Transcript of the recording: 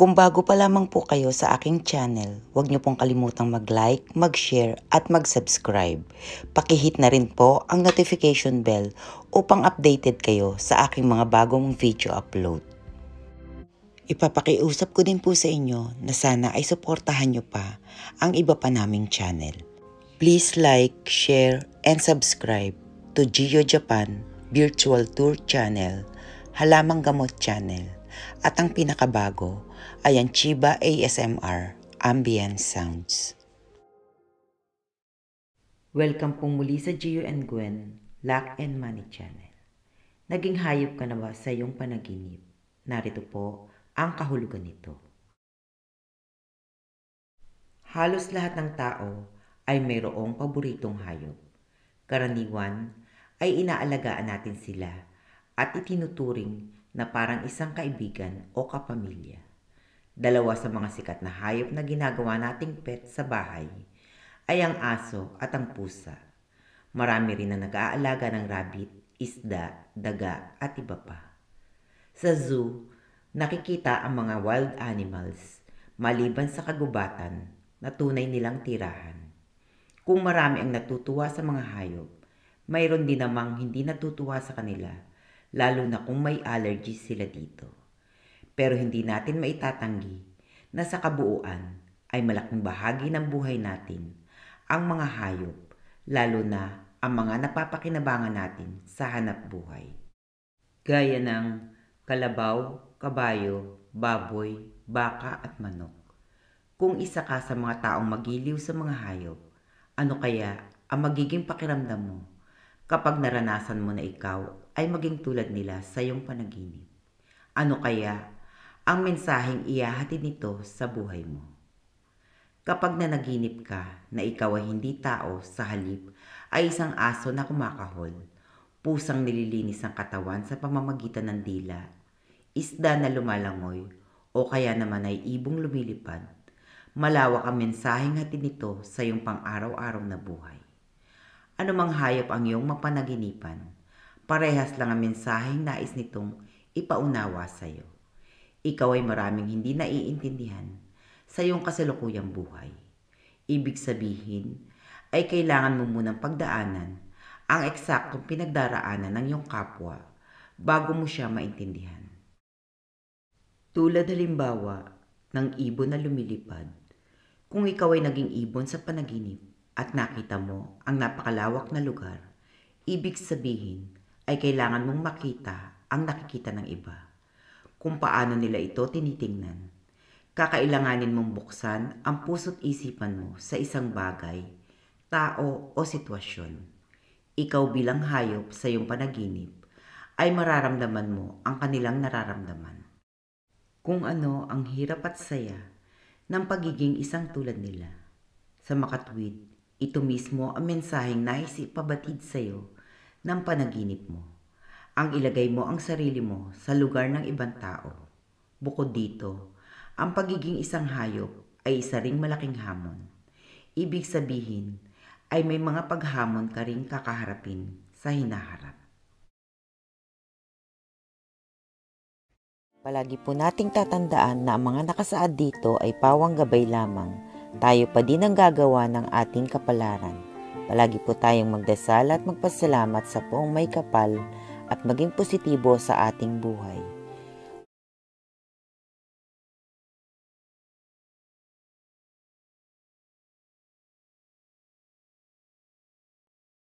Kung bago pa lamang po kayo sa aking channel, huwag niyo pong kalimutang mag-like, mag-share at mag-subscribe. Pakihit na rin po ang notification bell upang updated kayo sa aking mga bagong video upload. Ipapakiusap ko din po sa inyo na sana ay suportahan niyo pa ang iba pa naming channel. Please like, share, and subscribe to Geo Japan Virtual Tour Channel, Halamang Gamot Channel, at ang pinakabago ay ang Chiba ASMR Ambient Sounds. Welcome pong muli sa Gio and Gwen, Luck and Money Channel. Naging hayop ka na ba sa iyong panaginip? Narito po ang kahulugan nito. Halos lahat ng tao ay mayroong paboritong hayop. Karaniwan ay inaalagaan natin sila at itinuturing na parang isang kaibigan o kapamilya. Dalawa sa mga sikat na hayop na ginagawa nating pet sa bahay ay ang aso at ang pusa. Marami rin na nag-aalaga ng rabbit, isda, daga at iba pa. Sa zoo, nakikita ang mga wild animals maliban sa kagubatan na tunay nilang tirahan. Kung marami ang natutuwa sa mga hayop, mayroon din namang hindi natutuwa sa kanila, lalo na kung may allergies sila dito. Pero hindi natin maitatanggi na sa kabuuan ay malaking bahagi ng buhay natin ang mga hayop, lalo na ang mga napapakinabangan natin sa hanap buhay. Gaya ng kalabaw, kabayo, baboy, baka at manok. Kung isa ka sa mga taong magiliw sa mga hayop, ano kaya ang magiging pakiramdam mo kapag naranasan mo na ikaw ay maging tulad nila sa iyong panaginip? Ano kaya ang mensaheng iyahatid nito sa buhay mo? Kapag nanaginip ka na ikaw ay hindi tao sa halip ay isang aso na kumakahol, pusang nililinis ang katawan sa pamamagitan ng dila, isda na lumalangoy, o kaya naman ay ibong lumilipad, malawak ang mensaheng hatid nito sa iyong pang-araw-araw na buhay anumang hayop ang iyong mapanaginipan. Parehas lang ang mensaheng nais nitong ipaunawa sa iyo. Ikaw ay maraming hindi naiintindihan sa iyong kasalukuyang buhay. Ibig sabihin ay kailangan mo munang pagdaanan ang eksaktong pinagdaraanan ng iyong kapwa bago mo siya maintindihan. Tulad halimbawa ng ibon na lumilipad, kung ikaw ay naging ibon sa panaginip, at nakita mo ang napakalawak na lugar, ibig sabihin ay kailangan mong makita ang nakikita ng iba. Kung paano nila ito tinitingnan. Kakailanganin mong buksan ang puso't isipan mo sa isang bagay, tao o sitwasyon. Ikaw bilang hayop sa iyong panaginip ay mararamdaman mo ang kanilang nararamdaman. Kung ano ang hirap at saya ng pagiging isang tulad nila. Sa makatwid, ito mismo ang mensaheng nais ipabatid sa iyo ng panaginip mo. Ang ilagay mo ang sarili mo sa lugar ng ibang tao. Bukod dito, ang pagiging isang hayop ay isa ring malaking hamon. Ibig sabihin ay may mga paghamon ka ring kakaharapin sa hinaharap. Palagi po nating tatandaan na ang mga nakasaad dito ay pawang gabay lamang tayo pa din ang gagawa ng ating kapalaran. Palagi po tayong magdasal at magpasalamat sa poong may kapal at maging positibo sa ating buhay.